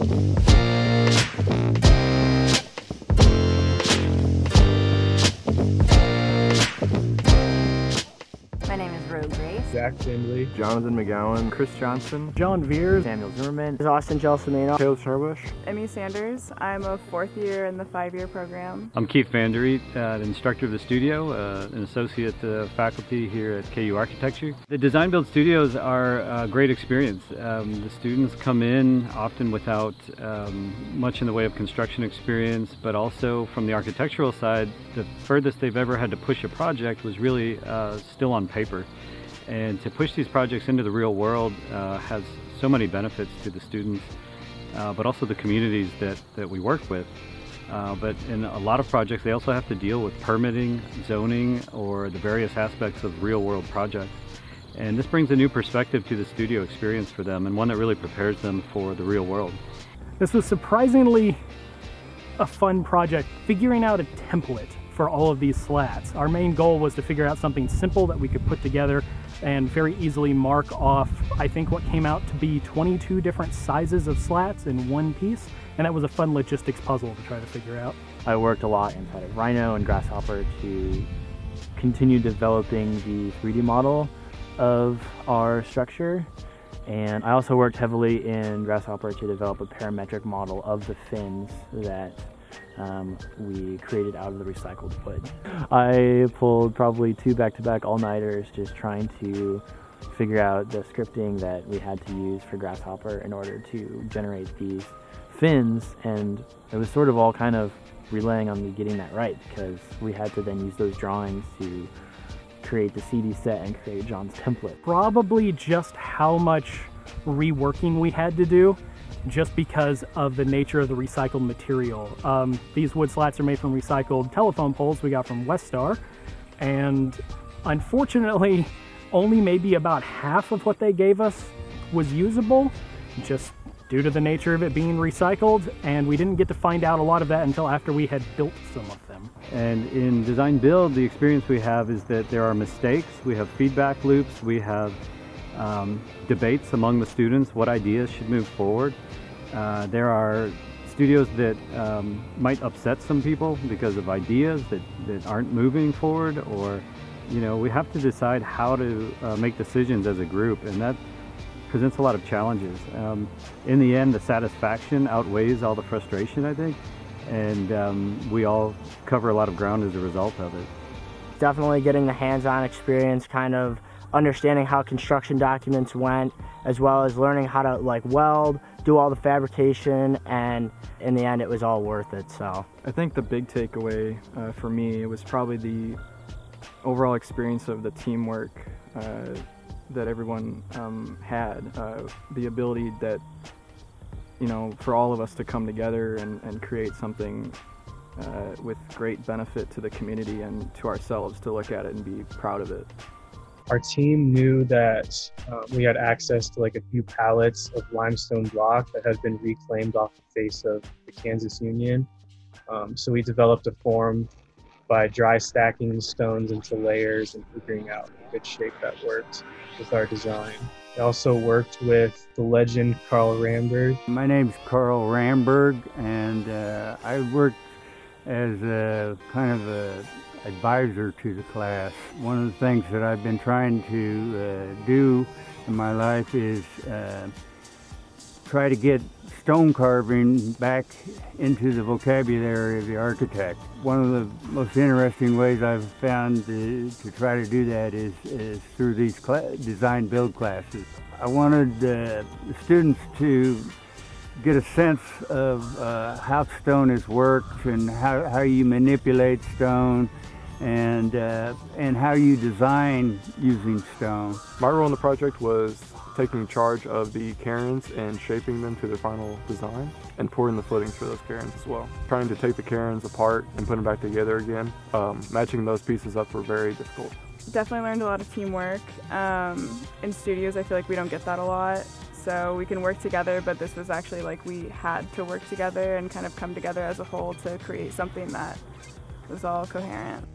My name is Roe Grace. Jack Bindley, Jonathan McGowan, Chris Johnson, John Veirs, Samuel Zimmerman. This is Austin Gelsomino. Caleb Schnurbusch. Emi Sanders. I'm a fourth year in the five-year program. I'm Keith VanDeRiet, uh, the instructor of the studio, uh, an associate uh, faculty here at KU Architecture. The Design Build Studios are a great experience. Um, the students come in often without um, much in the way of construction experience, but also from the architectural side, the furthest they've ever had to push a project was really uh, still on paper. And to push these projects into the real world uh, has so many benefits to the students, uh, but also the communities that, that we work with. Uh, but in a lot of projects, they also have to deal with permitting, zoning, or the various aspects of real world projects. And this brings a new perspective to the studio experience for them and one that really prepares them for the real world. This was surprisingly a fun project, figuring out a template for all of these slats. Our main goal was to figure out something simple that we could put together and very easily mark off, I think, what came out to be 22 different sizes of slats in one piece. And that was a fun logistics puzzle to try to figure out. I worked a lot inside of Rhino and Grasshopper to continue developing the 3D model of our structure. And I also worked heavily in Grasshopper to develop a parametric model of the fins that um, we created out of the recycled wood. I pulled probably two back-to-back all-nighters just trying to figure out the scripting that we had to use for Grasshopper in order to generate these fins and it was sort of all kind of relying on me getting that right because we had to then use those drawings to create the CD set and create John's template. Probably just how much reworking we had to do just because of the nature of the recycled material. Um, these wood slats are made from recycled telephone poles we got from Westar, and unfortunately, only maybe about half of what they gave us was usable, just due to the nature of it being recycled, and we didn't get to find out a lot of that until after we had built some of them. And in design build, the experience we have is that there are mistakes, we have feedback loops, we have um, debates among the students, what ideas should move forward. Uh, there are studios that um, might upset some people because of ideas that, that aren't moving forward or you know we have to decide how to uh, make decisions as a group and that presents a lot of challenges. Um, in the end the satisfaction outweighs all the frustration I think and um, we all cover a lot of ground as a result of it. Definitely getting the hands-on experience kind of understanding how construction documents went, as well as learning how to like weld, do all the fabrication, and in the end, it was all worth it. So I think the big takeaway uh, for me was probably the overall experience of the teamwork uh, that everyone um, had, uh, the ability that you know for all of us to come together and, and create something. Uh, with great benefit to the community and to ourselves to look at it and be proud of it our team knew that uh, we had access to like a few pallets of limestone block that had been reclaimed off the face of the Kansas Union. Um, so we developed a form by dry stacking the stones into layers and figuring out a good shape that worked with our design. We also worked with the legend Karl Ramberg. My name's Karl Ramberg, and uh, I worked as a kind of a advisor to the class. One of the things that I've been trying to uh, do in my life is uh, try to get stone carving back into the vocabulary of the architect. One of the most interesting ways I've found to, to try to do that is, is through these design build classes. I wanted uh, the students to get a sense of uh, how stone is worked and how, how you manipulate stone and uh, and how you design using stone. My role in the project was taking charge of the cairns and shaping them to their final design and pouring the footings for those cairns as well. Trying to take the cairns apart and put them back together again, um, matching those pieces up were very difficult. Definitely learned a lot of teamwork. Um, in studios, I feel like we don't get that a lot. So we can work together, but this was actually like we had to work together and kind of come together as a whole to create something that was all coherent.